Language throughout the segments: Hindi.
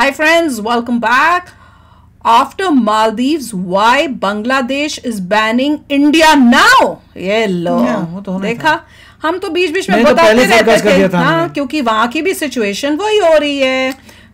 Hi friends, welcome back. After Maldives, why Bangladesh is banning India now? ये लो तो देखा हम तो बीच बीच में तो बताते रहते थे हाँ क्योंकि वहाँ की भी सिचुएशन वही हो रही है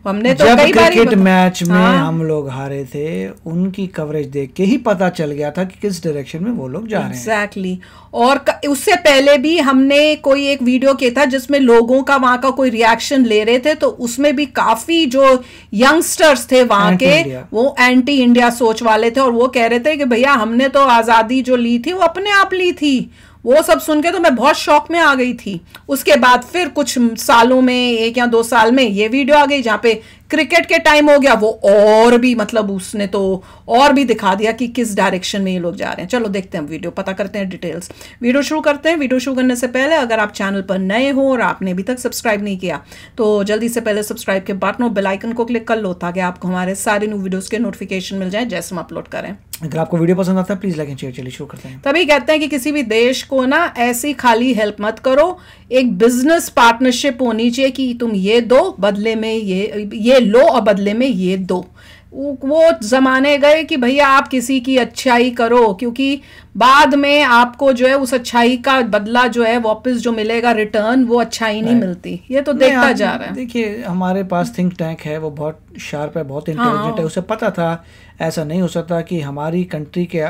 हमने तो जब कई क्रिकेट मैच में हम लोग हारे थे उनकी कवरेज देख के ही पता चल गया था कि किस डायरेक्शन में वो लोग जा रहे हैं। एग्जैक्टली और क- उससे पहले भी हमने कोई एक वीडियो किया था जिसमें लोगों का वहाँ का कोई रिएक्शन ले रहे थे तो उसमें भी काफ़ी जो यंगस्टर्स थे वहाँ के Anti-India. वो एंटी इंडिया सोच वाले थे और वो कह रहे थे कि भैया हमने तो आज़ादी जो ली थी वो अपने आप ली थी। वो सब सुन के तो मैं बहुत शौक में आ गई थी। उसके बाद फिर कुछ सालों में, एक या दो साल में ये वीडियो आ गई जहाँ पे क्रिकेट के टाइम हो गया वो और भी मतलब उसने तो और भी दिखा दिया कि किस डायरेक्शन में ये लोग जा रहे हैं। चलो देखते हैं वीडियो पता करते हैं डिटेल्स वीडियो शुरू करते हैं। वीडियो शुरू करने से पहले अगर आप चैनल पर नए हो और आपने अभी तक सब्सक्राइब नहीं किया तो जल्दी से पहले सब्सक्राइब के बटन और बेल आइकन को क्लिक कर लो ताकि आपको हमारे सारे न्यू वीडियोस के नोटिफिकेशन मिल जाए जैसे हम अपलोड करें। अगर आपको वीडियो पसंद आता है प्लीज़ लाइक एंड शेयर चलिए शुरू करते हैं। तभी कहते हैं कि किसी भी देश को ना ऐसी खाली हेल्प मत करो। एक बिज़नेस पार्टनरशिप होनी चाहिए कि तुम ये दो बदले में ये ये लो और बदले में ये दो। वो जमाने गए कि भैया आप किसी की अच्छाई करो क्योंकि बाद में आपको जो है उस अच्छाई का बदला जो है वापस जो मिलेगा रिटर्न वो अच्छाई नहीं मिलती। ये तो देखता जा रहा है। देखिए हमारे पास थिंक टैंक है वो बहुत शार्प है बहुत इंटेलिजेंट हाँ। है। उसे पता था ऐसा नहीं हो सकता कि हमारी कंट्री के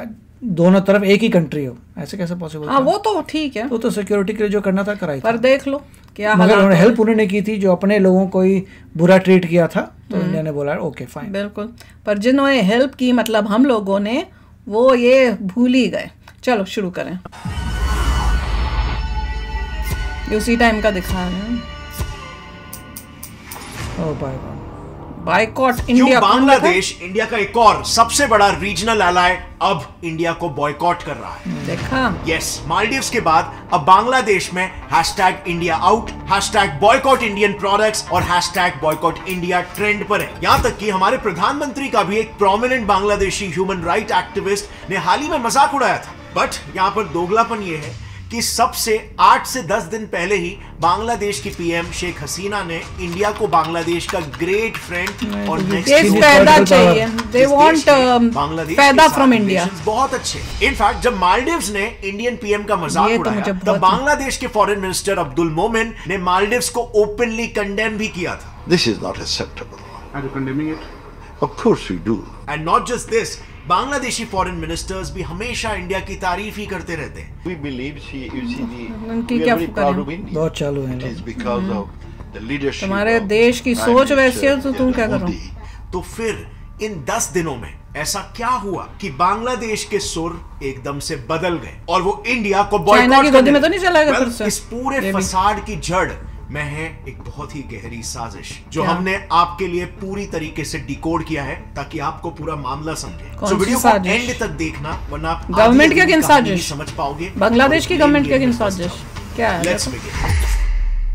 दोनों तरफ़ एक ही कंट्री हो। ऐसे कैसे पॉसिबल हाँ वो तो ठीक है। वो तो सिक्योरिटी के लिए जो करना था कराई पर देख लो। क्या मगर उन्होंने हेल्प उन्होंने की थी जो अपने लोगों को ही बुरा ट्रीट किया था तो इंडिया ने बोला ओके फाइन बिल्कुल। पर जिन्होंने हेल्प की मतलब हम लोगों ने वो ये भूल ही गए। चलो शुरू करें। ये उसी टाइम का दिखा रहे हैं। ओ by God boycott India Bangladesh India का एक और सबसे बड़ा रीजनल एलाय अब इंडिया को बॉयकॉट कर रहा है। देखा? यस मालदीव्स के बाद अब बांग्लादेश में hashtag India out hashtag boycott Indian products और हैशटैग बॉयकॉट इंडिया ट्रेंड पर है। यहाँ तक कि हमारे प्रधानमंत्री का भी एक prominent Bangladeshi human right activist ने हाल ही में मज़ाक उड़ाया था। बट यहाँ पर दोगलापन ये है कि सबसे आठ से दस दिन पहले ही बांग्लादेश की पीएम शेख हसीना ने इंडिया को बांग्लादेश का ग्रेट फ्रेंड और वांट के बांग्लादेश फ़ायदा फ्रॉम इंडिया बहुत अच्छे इनफैक्ट जब मालदीव्स ने इंडियन पीएम का मज़ाक तो उड़ाया तब बांग्लादेश के फॉरेन मिनिस्टर अब्दुल मोमिन ने मालदीव्स को ओपनली कंडेम भी किया था this is not acceptable. Are you condemning it? Of course we do. And not just this Bangladeshi foreign ministers भी हमेशा इंडिया की तारीफ़ ही करते रहते हैं। Believe, see, you see, the, उनकी क्या है? बहुत चालू हैं because of the तुम्हारे देश की सोच वैसी है तो तुम क्या करो? तो फिर इन दस दिनों में ऐसा क्या हुआ कि बांग्लादेश के सुर एकदम से बदल गए और वो इंडिया को चाइना की गोदी में तो नहीं चला गया Well, इस पूरे ये फसाड की जड़ में है एक बहुत ही गहरी साजिश जो क्या? हमने आपके लिए पूरी तरीके से डिकोड किया है ताकि आपको पूरा मामला समझे सो सी वीडियो को एंड तक देखना वरना आप गवर्नमेंट के अगेंस्ट साजिश? समझ पाओगे बांग्लादेश की गवर्नमेंट के अगेंस्ट साजिश क्या है देखो। begin.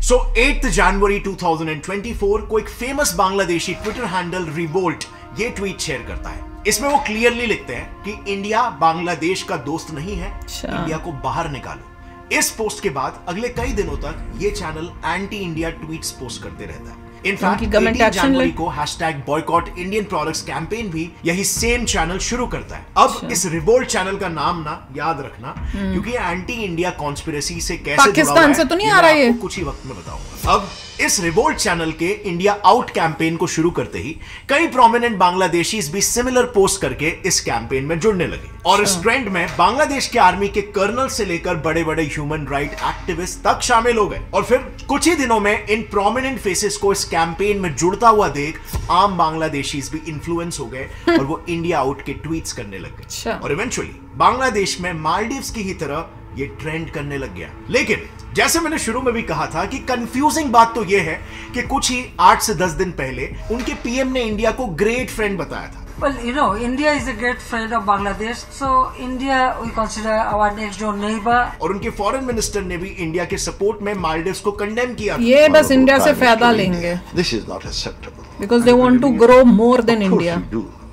So 8th जनवरी 2024 को एक famous Bangladeshi Twitter handle revolt ये ट्वीट शेयर करता है इसमें वो क्लियरली लिखते हैं कि इंडिया बांग्लादेश का दोस्त नहीं है अच्छा। इंडिया को बाहर निकालो इस पोस्ट के बाद अगले कई दिनों तक ये channel anti India tweets post करते रहता है। इनफैक्ट उनकी government 18 action जनवरी को hashtag boycott Indian products campaign भी यही सेम चैनल शुरू करता है अब अच्छा। इस रिवोल्ट चैनल का नाम ना याद रखना क्योंकि एंटी इंडिया कॉन्स्पिरेसी से कैसे हम्म। पाकिस्तान से तो नहीं आ रहा ये? आपको कुछ ही वक्त में बताऊँगा अब इस रिवोल्ट चैनल के इंडिया आउट कैंपेन को शुरू करते ही कई प्रोमिनेंट बांग्लादेशीज भी सिमिलर पोस्ट करके इस कैंपेन में जुड़ने लगे और इस ट्रेंड में बांग्लादेश के आर्मी के कर्नल से लेकर बड़े बड़े ह्यूमन राइट एक्टिविस्ट तक शामिल हो गए और फिर कुछ ही दिनों में इन प्रोमिनेंट फेसेस को इस कैंपेन में जुड़ता हुआ देख आम बांग्लादेशीज भी इन्फ्लुएंस हो गए और वो इंडिया आउट के ट्वीट्स करने लग अच्छा। गए और इवेंचुअली बांग्लादेश में मालदीव्स की ही तरह ये ट्रेंड करने लग गया। लेकिन जैसे मैंने शुरू में भी कहा था कि कंफ्यूजिंग बात तो ये है कि कुछ ही आठ से दस दिन पहले उनके पीएम ने इंडिया को ग्रेट फ्रेंड बताया था। Well, you know, India is a great friend of Bangladesh. So, India we consider our next door neighbor. और उनके फॉरेन मिनिस्टर ने भी इंडिया के सपोर्ट में मालदीव्स को कंडेम किया ये बस इंडिया से फ़ायदा लेंगे India. This is not acceptable. Because they want to grow more than Of course India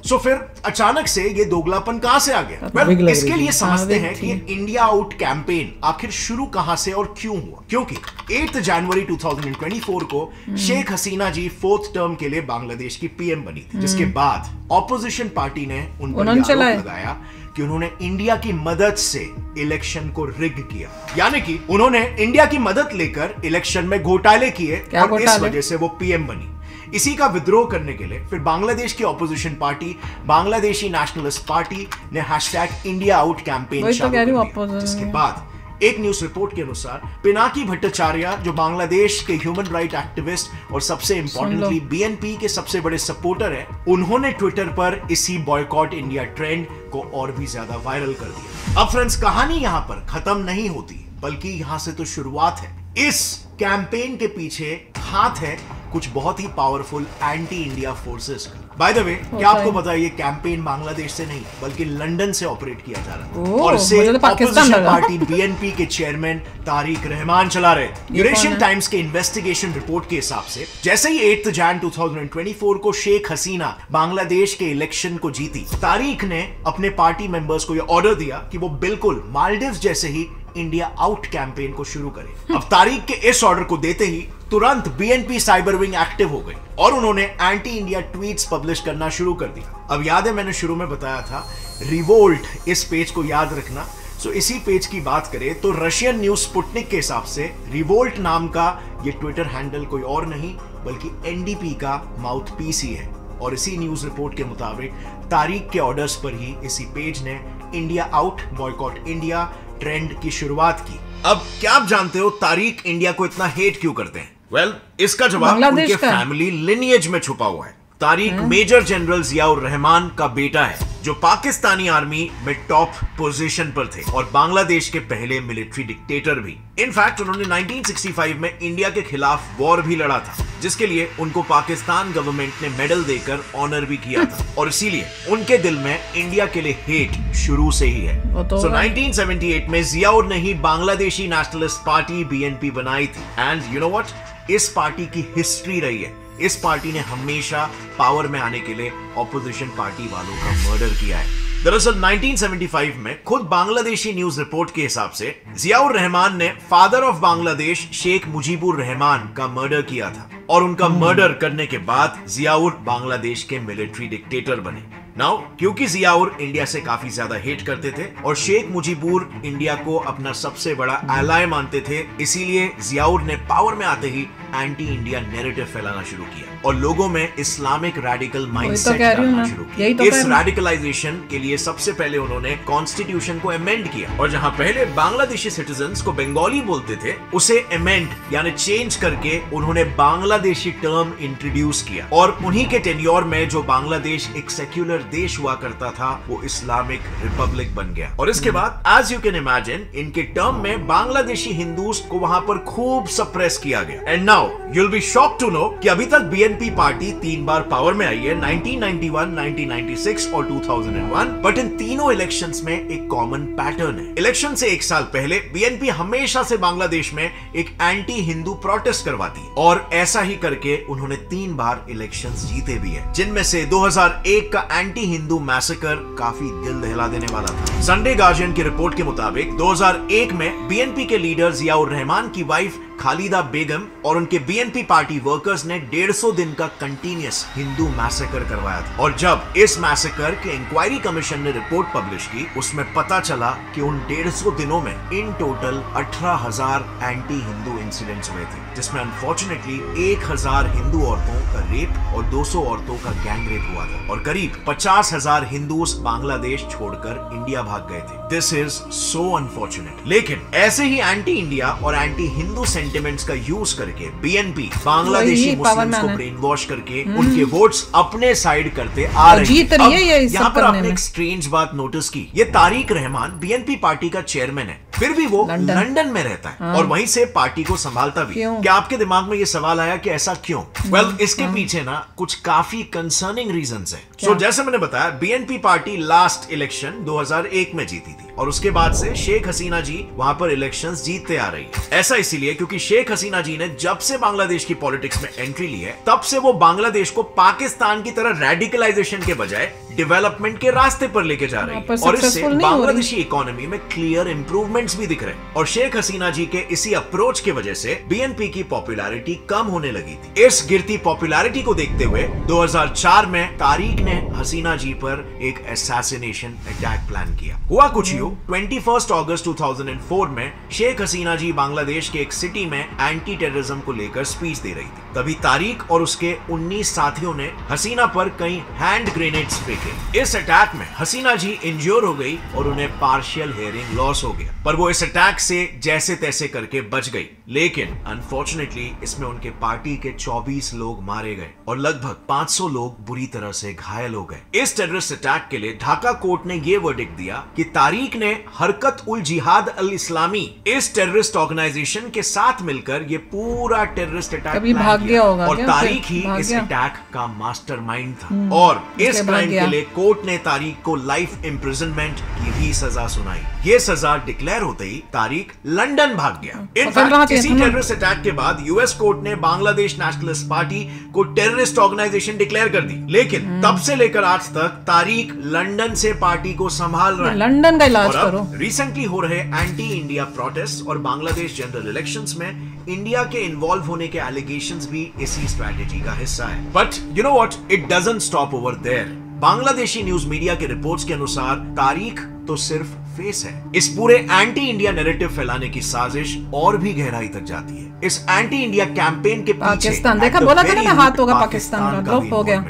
so फिर अचानक से ये दोगलापन कहाँ से आ गया? well, इसके लिए समझते हाँ, हैं कि इंडिया आउट कैंपेन आखिर शुरू कहाँ से और क्यों हुआ? क्योंकि 8 जनवरी 2024 को शेख हसीना जी फोर्थ टर्म के लिए बांग्लादेश की पीएम बनी थी जिसके बाद ऑपोजिशन पार्टी ने उन पर आरोप लगाया कि उन्होंने इंडिया की मदद से इलेक्शन को रिग किया। यानी कि उन्होंने इंडिया की मदद लेकर इलेक्शन में घोटाले किए और इस वजह से वो पीएम बनी। इसी का विद्रोह करने के लिए फिर बांग्लादेश की opposition party Bangladeshi nationalist party ने हैशटैग इंडिया आउट कैंपेन चालू कर जिसके बाद एक न्यूज़ रिपोर्ट के अनुसार पिनाकी भट्टाचार्य जो बांग्लादेश के ह्यूमन राइट एक्टिविस्ट और सबसे इंपॉर्टेंटली बीएनपी के सबसे बड़े सपोर्टर हैं उन्होंने ट्विटर पर इसी बॉयकॉट इंडिया ट्रेंड को और भी ज़्यादा वायरल कर दिया। अब फ्रेंड्स कहानी यहाँ पर खत्म नहीं होती बल्कि यहाँ से तो शुरुआत है। इस कैंपेन के पीछे हाथ है कुछ बहुत ही पावरफुल एंटी इंडिया फोर्सेस का बाय द वे क्या आपको पता है ये कैंपेन बांग्लादेश से नहीं बल्कि लंदन से ऑपरेट किया जा रहा है। और इसे मुझे तो पाकिस्तान पार्टी बीएनपी के चेयरमैन तारिक रहमान चला रहे यूरेशियन टाइम्स के इन्वेस्टिगेशन रिपोर्ट के हिसाब से जैसे ही 8 जैन 2024 को शेख हसीना बांग्लादेश के इलेक्शन को जीती तारिक ने अपने पार्टी मेंबर्स को यह ऑर्डर दिया कि वो बिल्कुल मालदीव जैसे ही इंडिया आउट कैंपेन को शुरू करें। अब तारीख के इस ऑर्डर को देते ही तुरंत बीएनपी साइबर विंग एक्टिव हो गई और उन्होंने एंटी इंडिया ट्वीट्स पब्लिश करना शुरू कर दिया। अब याद है, मैंने शुरू में बताया था रिवोल्ट इस पेज को याद रखना। सो इसी पेज की बात करें तो रशियन न्यूज़ स्पुटनिक के हिसाब से रिवोल्ट नाम का ये ट्विटर हैंडल कोई और नहीं, बल्कि एनडीपी का माउथ पीस ही है। और इसी न्यूज़ रिपोर्ट के मुताबिक, तारीख के ऑर्डर्स पर ही इसी पेज ने India out boycott India trend की शुरुआत की। अब क्या आप जानते हो तारीख इंडिया को इतना हेट क्यों करते हैं? वेल well, इसका जवाब उनके फैमिली लिनिएज में छुपा हुआ है। तारीख मेजर जनरल जियाउर रहमान का बेटा है। जो पाकिस्तानी आर्मी में टॉप पोजीशन पर थे और बांग्लादेश के पहले मिलिट्री डिक्टेटर भी। इनफैक्ट उन्होंने 1965 में इंडिया के खिलाफ वॉर भी लड़ा था जिसके लिए उनको पाकिस्तान गवर्नमेंट ने मेडल देकर ऑनर भी किया था। और इसीलिए उनके दिल में इंडिया के लिए हेट शुरू से ही है। तो So, 1978 में जियाउर ने ही बांग्लादेशी नेशनलिस्ट पार्टी बीएनपी बनाई थी। एंड यू नो व्हाट इस पार्टी की हिस्ट्री रही है। इस पार्टी ने हमेशा पावर में आने के लिए ऑपोजिशन पार्टी वालों का मर्डर किया है। दरअसल 1975 में खुद बांग्लादेशी न्यूज़ रिपोर्ट के हिसाब से जियाउर रहमान ने फादर ऑफ़ बांग्लादेश शेख मुजीबुर रहमान का मर्डर किया था और उनका मर्डर करने के बाद जियाउर बांग्लादेश के मिलिट्री डिक्टेटर बने। नाउ क्योंकि जियाउर इंडिया से काफ़ी ज़्यादा हेट करते थे और शेख मुजीबुर इंडिया को अपना सबसे बड़ा एलाय मानते थे इसीलिए जियाउर ने पावर में आते ही एंटी इंडिया नैरेटिव फैलाना शुरू किया और लोगों में इस्लामिक रेडिकल माइंडसेट डालना शुरू किया तो इस। रेडिकलाइजेशन के लिए सबसे पहले उन्होंने कॉन्स्टिट्यूशन को अमेंड किया और जहाँ पहले बांग्लादेशी सिटीजन्स को बंगाली बोलते थे उसे अमेंड यानी चेंज करके उन्होंने बांग्लादेशी टर्म इंट्रोड्यूस किया। और उन्हीं के टेन्योर में जो बांग्लादेश एक सेक्युलर देश हुआ करता था वो इस्लामिक रिपब्लिक बन गया। और इसके बाद एज यू कैन इमेजिन इनके टर्म में बांग्लादेशी हिंदूज को वहाँ पर खूब सप्रेस किया गया। And now you'll be shock to know कि अभी तक बीएनपी पार्टी तीन बार पावर में आई है 1991, 1996 और 2001 बट इन तीनों इलेक्शंस में एक कॉमन पैटर्न है। इलेक्शन से एक साल पहले बीएनपी हमेशा से बांग्लादेश में एक एंटी हिंदू प्रोटेस्ट करवाती। और ऐसा ही करके उन्होंने तीन बार इलेक्शन जीते भी है जिनमें से 2001 का एंटी हिंदू मैसेकर काफ़ी दिल दहला देने वाला था। संडे गार्जियन की रिपोर्ट के मुताबिक 2001 में बीएनपी के लीडर जियाउर रहमान की वाइफ खालिदा बेगम और उनके बीएनपी पार्टी वर्कर्स ने 150 दिन का कंटिन्यूस हिंदू मैसेकर करवाया था। और जब इस मैसेकर के इंक्वायरी कमीशन ने रिपोर्ट पब्लिश की उसमें पता चला कि उन 150 दिनों में इन टोटल 18,000 एंटी हिंदू इंसिडेंट्स हुए थे जिसमें अनफॉर्चुनेटली 1000 हिंदू औरतों का रेप और 200 औरतों का गैंग रेप हुआ था। और करीब 50,000 हिंदूस बांग्लादेश छोड़कर इंडिया भाग गए थे। दिस इज़ सो अनफॉर्चुनेट लेकिन ऐसे ही एंटी इंडिया और एंटी हिंदू सेंटिमेंट्स का यूज़ करके बीएनपी बांग्लादेशी मुस्लिम्स को ब्रेन वॉश करके उनके वोट्स अपने साइड करते आ रहे हैं। यहाँ पर आपने एक स्ट्रेंज बात नोटिस की। ये तारिक रहमान बीएनपी पार्टी का चेयरमैन है। फिर भी वो लंदन। लंदन में रहता है। और वहीं से पार्टी को संभालता भी। क्या? आपके दिमाग में ये सवाल आया कि ऐसा क्यों? वेल well, इसके पीछे ना कुछ काफ़ी कंसर्निंग रीजन है। सो so, जैसे मैंने बताया बीएनपी पार्टी लास्ट इलेक्शन 2001 में जीती थी। और उसके बाद से शेख हसीना जी वहाँ पर इलेक्शंस जीतते आ रही है। ऐसा इसीलिए क्योंकि शेख हसीना जी ने जब से बांग्लादेश की पॉलिटिक्स में एंट्री ली है तब से वो बांग्लादेश को पाकिस्तान की तरह रेडिकलाइजेशन के बजाय डेवलपमेंट के रास्ते पर लेके जा रही हाँ, और इससे। बांग्लादेशी इकोनॉमी में क्लियर इंप्रूवमेंट्स भी दिख रहे हैं। और शेख हसीना जी के इसी अप्रोच की वजह से बीएनपी की पॉपुलैरिटी कम होने लगी थी। इस गिरती पॉपुलैरिटी को देखते हुए 2004 में तारिक ने हसीना जी पर एक असैसिनेशन अटैक प्लान किया। हुआ कुछ यूँ 21 अगस्त 2004 में शेख हसीना जी बांग्लादेश के एक सिटी में एंटी टेररिज्म को लेकर स्पीच दे रही थी। तभी तारिक और उसके 19 साथियों ने हसीना पर कई हैंड ग्रेनेड्स फेंके। इस अटैक में हसीना जी इंज्योर हो गई और उन्हें पार्शियल हेयरिंग लॉस हो गया। पर वो इस अटैक से जैसे तैसे करके बच गई। लेकिन अनफॉर्चुनेटली इसमें उनके पार्टी के 24 लोग मारे गए और लगभग 500 लोग बुरी तरह से घायल हो गए। इस टेररिस्ट अटैक के लिए ढाका कोर्ट ने यह वर्डिक्ट दिया कि तारीख ने हरकत उल जिहाद अल इस्लामी इस टेररिस्ट ऑर्गेनाइजेशन के साथ मिलकर ये पूरा टेररिस्ट अटैक भाग। गया होगा और तारीख ही इस अटैक का मास्टरमाइंड था। और इस क्राइम के लिए कोर्ट ने तारिक को लाइफ इम्प्रिजनमेंट की भी सजा सुनाई। ये सजा डिक्लेयर होते ही तारिक लंदन भाग गया। इनफैक्ट इसी टेररिस्ट अटैक के बाद यूएस कोर्ट ने बांग्लादेश नेशनलिस्ट पार्टी को टेररिस्ट ऑर्गेनाइजेशन डिक्लेयर कर दी। लेकिन हम्म। तब से लेकर आज तक तारिक लंदन से पार्टी को संभाल रहा है। लंदन का इलाज करो। रिसेंटली हो रहे एंटी इंडिया प्रोटेस्ट और बांग्लादेश जनरल इलेक्शन में इंडिया के इन्वॉल्व होने के एलिगेशन भी इसी स्ट्रैटेजी का हिस्सा है। But you know what it doesn't stop over there Bangladeshi news media के रिपोर्ट्स के अनुसार तारीख तो सिर्फ़ फेस है इस पूरे एंटी इंडिया नैरेटिव फैलाने की साजिश और भी गहराई तक जाती है इस एंटी इंडिया कैंपेन के पाकिस्तान, देखा, बोला था ना हाथ होगा पाकिस्तान का, हो गया।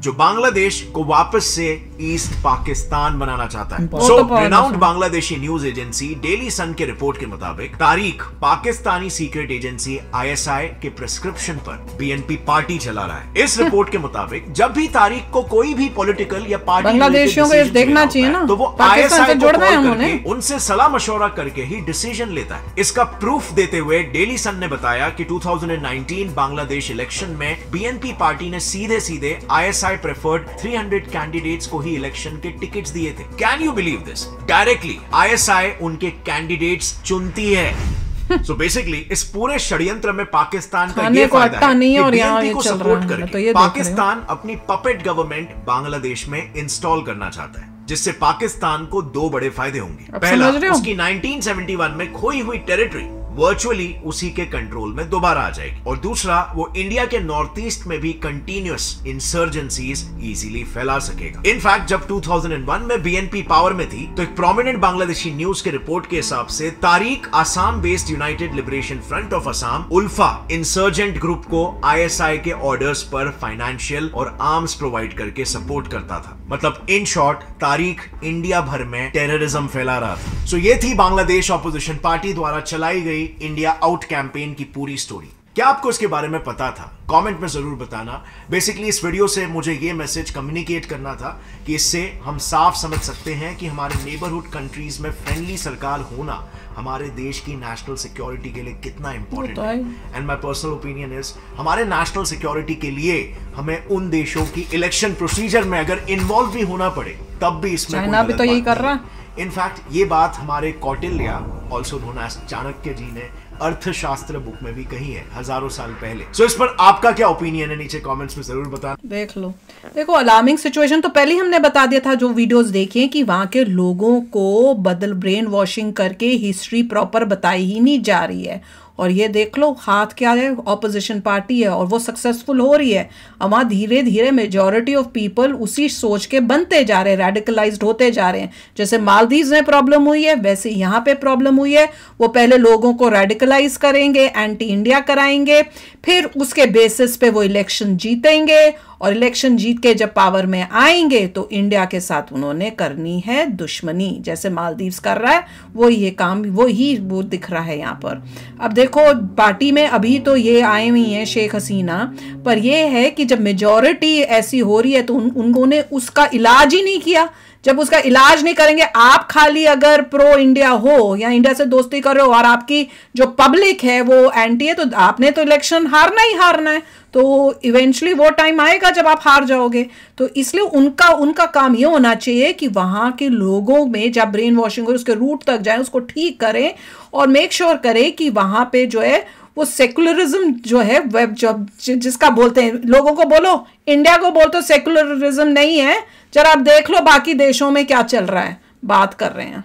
जो बांग्लादेश को वापस से ईस्ट पाकिस्तान बनाना चाहता है so renowned. Bangladeshi news agency daily sun के रिपोर्ट के मुताबिक Tarique Pakistani secret agency ISI के प्रिस्क्रिप्शन पर बीएनपी पार्टी चला रहा है इस रिपोर्ट के मुताबिक जब भी तारीख को कोई भी पॉलिटिकल या पार्टी बांग्लादेशियों को देखना चाहिए ना, तो वो आईएसआई को जोड़ना है उन्होंने। उनसे सलाह मशवरा करके ही डिसीज़न लेता है इसका प्रूफ देते हुए डेली सन ने बताया कि 2019 बांग्लादेश इलेक्शन में बीएनपी पार्टी ने सीधे सीधे आईएसआई प्रेफर्ड 300 कैंडिडेट्स को ही इलेक्शन के टिकट्स दिए थे can you believe this directly ISI उनके कैंडिडेट्स चुनती है सो so बेसिकली इस पूरे षड्यंत्र में पाकिस्तान का ये फ़ायदा है नहीं और यहाँ ये को सपोर्ट है, करके तो ये। पाकिस्तान अपनी पपेट गवर्नमेंट बांग्लादेश में इंस्टॉल करना चाहता है जिससे पाकिस्तान को दो बड़े फ़ायदे होंगे पहला? उसकी 1971 में खोई हुई टेरिटरी वर्चुअली उसी के कंट्रोल में दोबारा आ जाएगी। और दूसरा, वो इंडिया के नॉर्थ ईस्ट में भी कंटिन्यूस इंसर्जेंसीज इजीली फैला सकेगा। इनफैक्ट जब 2001 में बीएनपी पावर में थी तो एक प्रोमिनेंट बांग्लादेशी न्यूज़ के रिपोर्ट के हिसाब से Tarique Assam based united liberation front of Assam ULFA insurgent group को आईएसआई के ऑर्डर्स पर फाइनेंशियल और आर्म्स प्रोवाइड करके सपोर्ट करता था। मतलब इन शॉर्ट तारीख इंडिया भर में टेररिज्म फैला रहा था। सो so, ये थी बांग्लादेश ऑपोजिशन पार्टी द्वारा चलाई गई इंडिया आउट कैंपेन की पूरी स्टोरी क्या आपको इसके बारे में पता था? कमेंट में ज़रूर बताना। बेसिकली इस वीडियो से मुझे ये मैसेज कम्युनिकेट करना था कि इससे हम साफ़ समझ सकते हैं कि हमारे नेबरहुड कंट्रीज़ में फ्रेंडली सरकार होना हमारे देश की नेशनल सिक्योरिटी के लिए कितना इंपॉर्टेंट तो है। And my personal opinion is हमारे नेशनल सिक्योरिटी के लिए हमें उन देशों की इलेक्शन प्रोसीजर में अगर इन्वॉल्व भी होना पड़े तब भी इसमें चाइना भी तो यही कर रहा इनफैक्ट ये बात हमारे Kautilya also known as Chanakya ji ने अर्थशास्त्र बुक में भी कही है हज़ारों साल पहले। सो so, इस पर आपका क्या ओपिनियन है? नीचे कमेंट्स में ज़रूर बता देख लो। देखो अलार्मिंग सिचुएशन तो पहले हमने बता दिया था जो वीडियोस देखे कि वहाँ के लोगों को बदल ब्रेन वॉशिंग करके हिस्ट्री प्रॉपर बताई ही नहीं जा रही है। और ये देख लो, हाथ क्या है ऑपोजिशन पार्टी है और वो सक्सेसफुल हो रही है। अब वहाँ धीरे धीरे मेजोरिटी ऑफ़ पीपल उसी सोच के बनते जा रहे हैं रेडिकलाइज होते जा रहे हैं। जैसे मालदीव में प्रॉब्लम हुई है, वैसे यहाँ पे प्रॉब्लम हुई है। वो पहले लोगों को रेडिकलाइज करेंगे एंटी इंडिया कराएँगे, फिर उसके बेसिस पे वो इलेक्शन जीतेंगे और इलेक्शन जीत के जब पावर में आएँगे तो इंडिया के साथ उन्होंने करनी है दुश्मनी। जैसे मालदीव्स कर रहा है वो ये काम वो ही वो दिख रहा है यहाँ पर। अब देखो पार्टी में अभी तो ये आए हुई हैं शेख हसीना पर ये है कि जब मेजोरिटी ऐसी हो रही है तो उन, उन्होंने उसका इलाज ही नहीं किया। जब उसका इलाज नहीं करेंगे, आप खाली अगर प्रो इंडिया हो या इंडिया से दोस्ती कर रहे हो और आपकी जो पब्लिक है वो एंटी है तो आपने तो इलेक्शन हारना ही हारना है। तो इवेंचुअली वो टाइम आएगा जब आप हार जाओगे। तो इसलिए उनका उनका काम ये होना चाहिए कि वहाँ के लोगों में जब ब्रेन वॉशिंग हो, उसके रूट तक जाए, उसको ठीक करें और मेक श्योर sure करें कि वहाँ पे जो है वो सेकुलरिज्म जो है वेब जब जिसका बोलते हैं लोगों को बोलो इंडिया को बोल बोलते सेकुलरिज्म नहीं है जरा आप देख लो बाकी देशों में क्या चल रहा है बात कर रहे हैं।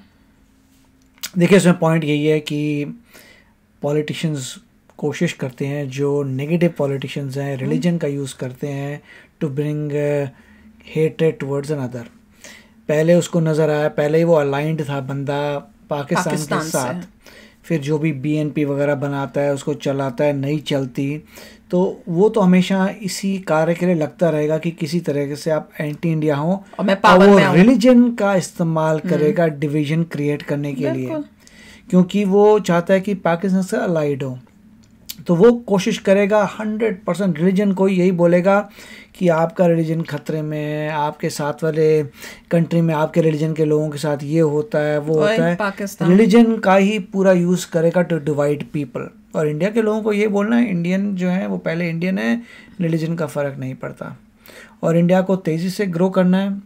देखिए इसमें पॉइंट यही है कि पॉलिटिशियंस कोशिश करते हैं जो नेगेटिव पॉलिटिशियंस हैं रिलीजन का यूज़ करते हैं to bring hated towards other पहले उसको नज़र आया पहले ही वो अलाइंट था बंदा पाकिस्तान, पाकिस्तान के साथ। फिर जो भी बीएनपी वगैरह बनाता है उसको चलाता है नहीं चलती तो वो तो हमेशा इसी कार्य के लिए लगता रहेगा कि किसी तरीके से आप एंटी इंडिया हो और, मैं और वो रिलीजन का इस्तेमाल हम्म। करेगा डिवीज़न क्रिएट करने के लिए। क्योंकि वो चाहता है कि पाकिस्तान से अलाइड हो। तो वो कोशिश करेगा हंड्रेड परसेंट रिलीजन को यही बोलेगा कि आपका रिलीजन खतरे में है आपके साथ वाले कंट्री में आपके रिलीजन के लोगों के साथ ये होता है वो होता है। रिलीजन का ही पूरा यूज़ करेगा टू डिवाइड पीपल और इंडिया के लोगों को ये बोलना है इंडियन जो है वो पहले इंडियन है रिलीजन का फ़र्क नहीं पड़ता। और इंडिया को तेज़ी से ग्रो करना है।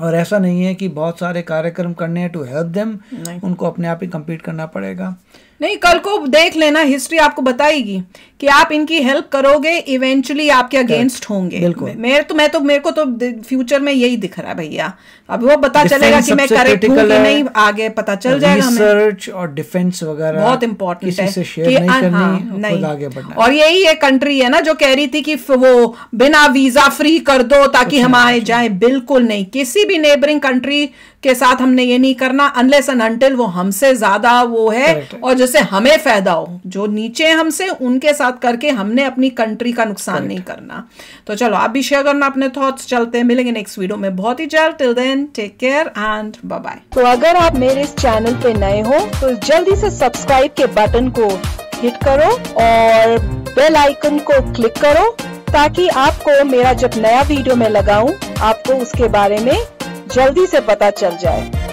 और ऐसा नहीं है कि बहुत सारे कार्यक्रम करने हैं टू हेल्प देम उनको अपने आप ही कम्पीट करना पड़ेगा। नहीं कल को देख लेना हिस्ट्री आपको बताएगी कि आप इनकी हेल्प करोगे इवेंचुअली आपके अगेंस्ट होंगे। मेरे तो मैं तो मेरे को तो फ्यूचर में यही दिख रहा है भैया। अब वो पता चलेगा कि मैं करेक्ट हूँ कि नहीं आगे पता चल जाएगा रिसर्च और डिफेंस वगैरह बहुत इंपॉर्टेंट है कि नहीं करनी हाँ, नहीं। आगे बढ़ना और यही एक कंट्री है ना जो कह रही थी कि वो बिना वीज़ा फ्री कर दो ताकि हम आए जाए। बिल्कुल नहीं। किसी भी नेबरिंग कंट्री के साथ हमने ये नहीं करना अनलेस एंड अनटिल वो हमसे ज़्यादा वो है और जैसे हमें फ़ायदा हो जो नीचे हमसे उनके साथ करके हमने अपनी कंट्री का नुकसान right. नहीं करना। तो चलो आप भी शेयर करना अपने थॉट्स चलते हैं मिलेंगे नेक्स्ट वीडियो में। बहुत ही जल्द till then take care and bye bye तो अगर आप मेरे इस चैनल पे नए हो तो जल्दी से सब्सक्राइब के बटन को हिट करो और बेल आइकन को क्लिक करो ताकि आपको मेरा जब नया वीडियो में लगाऊँ आपको उसके बारे में जल्दी से पता चल जाए।